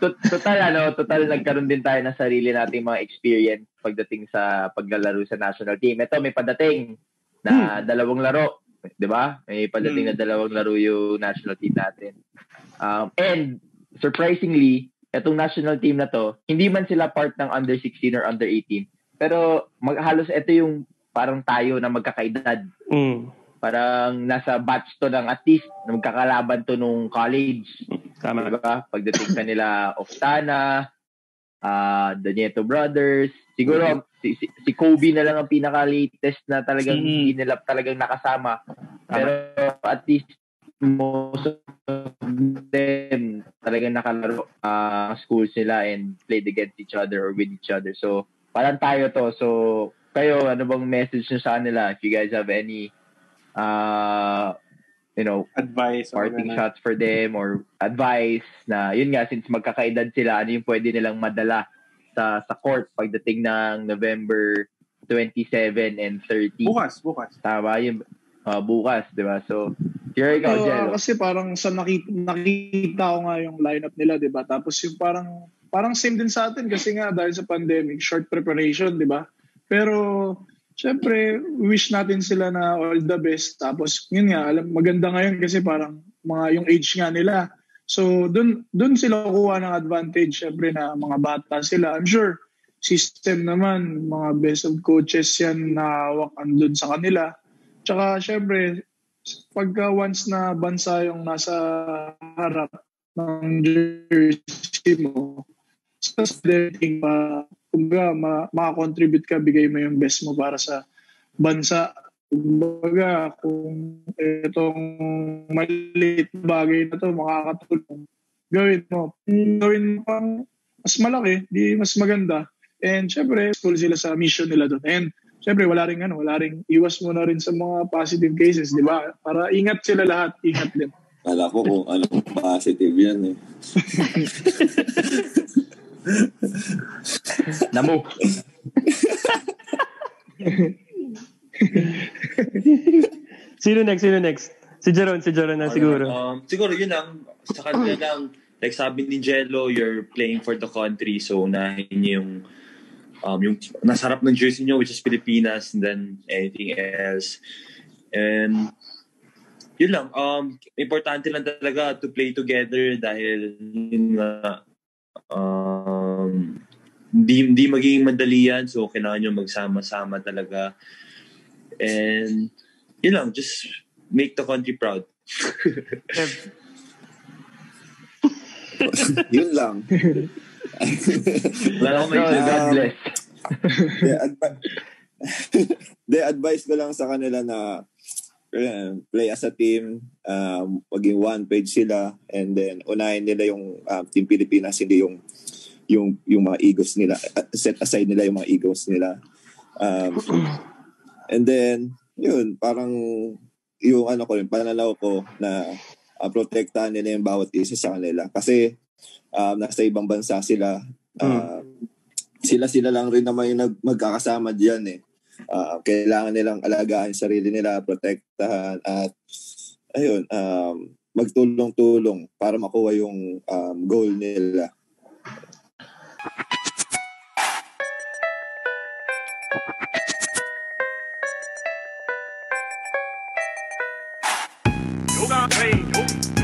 to- total ano, total nagkaroon din tayo ng sarili nating mga experience pagdating sa paglalaro sa national team. Ito may padating na dalawang laro, 'di ba? May padating na dalawang laro yung national team natin. Um, and surprisingly, itong national team na to, hindi man sila part ng under 16 or under 18, pero mag, halos ito yung parang tayo na magkakaedad. Mm. Parang nasa batch to ng at least na magkakalaban to nung college. Tama. Diba? Pagdating sa nila Oftana, uh, the Nieto Brothers, siguro si, si, si Kobe na lang ang pinaka-latest na talagang Mm. hindi nila talagang nakasama. Pero at least most of them talagang nakalaro uh, schools nila and played against each other or with each other. So, parang tayo to. So, kayo, ano bang message nyo sa kanila? If you guys have any uh, you know, Advice. or parting ganun. shots for them or advice na yun nga since magkakaedad sila ano yung pwede nilang madala sa sa court pagdating ng November 27 and 30 Bukas, bukas. tama yun uh, bukas di ba so here ikaw Oo, Jello kasi parang sa nakita, nakita ko nga yung lineup nila, 'di ba? Tapos yung parang parang same din sa atin kasi nga dahil sa pandemic, short preparation, 'di ba? Pero syempre, wish natin sila na all the best. Tapos yun nga, alam maganda ngayon kasi parang mga yung age nga nila. So doon doon sila kukuha ng advantage syempre na mga bata sila. I'm sure system naman, mga best of coaches yan na hawak andun sa kanila. Tsaka syempre, pagka once na bansa yung nasa harap ng jersey mo, sa pa, kumbaga, ma- makakontribute ka, bigay mo yung best mo para sa bansa. Kumbaga, kung itong maliit na bagay na to makakatulong, gawin mo. Gawin mo pang mas malaki, di mas maganda. And syempre, full sila sa mission nila doon. And syempre, wala rin ano, wala rin, iwas mo na rin sa mga positive cases, di ba? Para ingat sila lahat, ingat din. Kala ko kung anong positive yan eh. namo Sino next? Sino next? Si Jeron, si Jeron na siguro. Um, siguro yun lang. Sa kanila lang, like sabi ni Jello, you're playing for the country. So, unahin niyo yung um, yung nasa harap ng jersey niyo, which is Pilipinas, and then anything else. And yun lang. Um, importante lang talaga to play together dahil yun nga, um, hindi, hindi magiging madali yan. So, kailangan nyo magsama-sama talaga. And yun lang, just make the country proud. Yun lang. Wala akong may God bless De, advi- De, advice ko lang sa kanila na eh, play as a team, um, maging one page sila, and then unahin nila yung um, Team Pilipinas, hindi yung yung yung mga egos nila. Uh, Set aside nila yung mga egos nila. Um, and then, yun, parang yung ano ko, yung pananaw ko na uh, protektahan nila yung bawat isa sa kanila. Kasi um, nasa ibang bansa sila, uh, sila-sila lang rin naman yung nag- magkakasama diyan eh. Ah, kailangan nilang alagaan yung sarili nila, protektahan at ayun, um, magtulong-tulong para makuha yung um, goal nila. Hold on, hey,